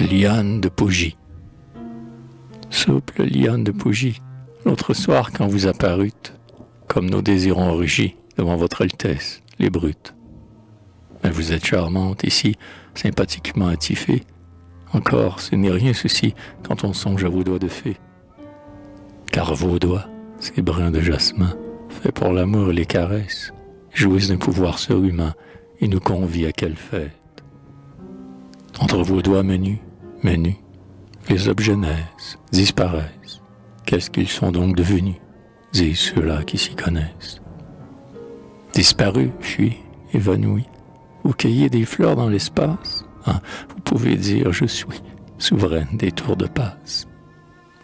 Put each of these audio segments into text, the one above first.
liane de Pougy. Souple liane de Pougy, l'autre soir quand vous apparûtes, comme nos désirs ont rugi devant votre Altesse, les brutes. Mais vous êtes charmante ici, sympathiquement attifée. Encore, ce n'est rien ceci quand on songe à vos doigts de fée. Car vos doigts, ces brins de jasmin, faits pour l'amour et les caresses, jouissent d'un pouvoir surhumain et nous convient à quelle fête. Entre vos doigts menus, menus, les objets naissent, disparaissent. Qu'est-ce qu'ils sont donc devenus, disent ceux-là qui s'y connaissent. Disparus, fuis, évanouis, vous cueillez des fleurs dans l'espace, hein, vous pouvez dire je suis souveraine des tours de passe.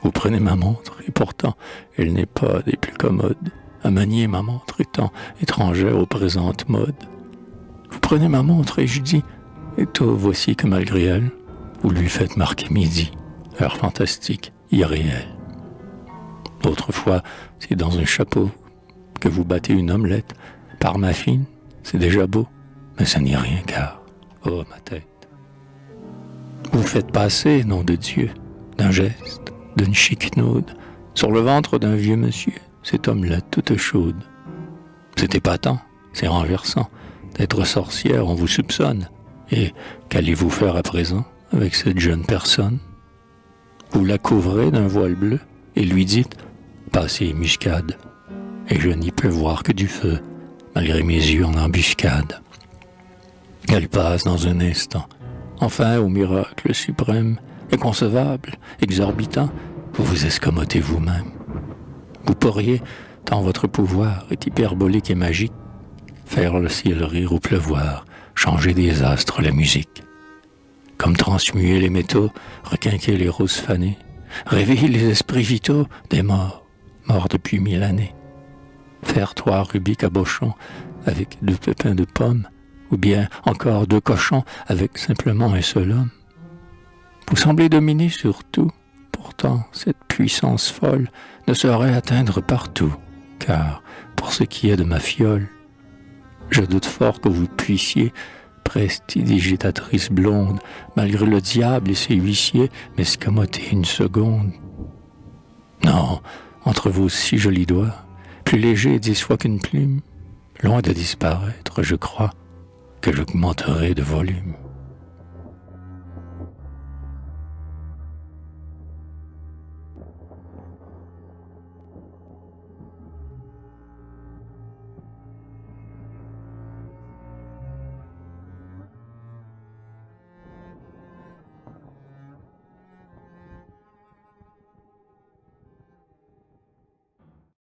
Vous prenez ma montre, et pourtant elle n'est pas des plus commodes. À manier ma montre étant étrangère aux présentes modes. Vous prenez ma montre et je dis, et toi voici que malgré elle, vous lui faites marquer midi, heure fantastique, irréelle. Autrefois, c'est dans un chapeau que vous battez une omelette. Par ma fine, c'est déjà beau, mais ça n'est rien car, oh ma tête. Vous faites passer, nom de Dieu, d'un geste, d'une chiquenaude, sur le ventre d'un vieux monsieur, cette omelette toute chaude. C'était pas tant, c'est renversant. D'être sorcière, on vous soupçonne. Et qu'allez-vous faire à présent? Avec cette jeune personne Vous la couvrez d'un voile bleu et lui dites Passez muscade. Et je n'y peux voir que du feu, malgré mes yeux en embuscade. Elle passe dans un instant. Enfin, au miracle suprême, inconcevable, exorbitant, vous vous escamotez vous-même. Vous pourriez, tant votre pouvoir est hyperbolique et magique, faire le ciel rire ou pleuvoir, changer des astres la musique. Comme transmuer les métaux, requinquer les roses fanées, réveiller les esprits vitaux des morts, morts depuis mille années. Faire trois rubis cabochons avec deux pépins de pommes, ou bien encore deux cochons avec simplement un seul homme. Vous semblez dominer sur tout, pourtant cette puissance folle ne saurait atteindre partout, car pour ce qui est de ma fiole, je doute fort que vous puissiez, prestidigitatrice blonde, malgré le diable et ses huissiers, m'escamoter une seconde. Non, entre vos si jolis doigts, plus léger dix fois qu'une plume, loin de disparaître, je crois que j'augmenterai de volume.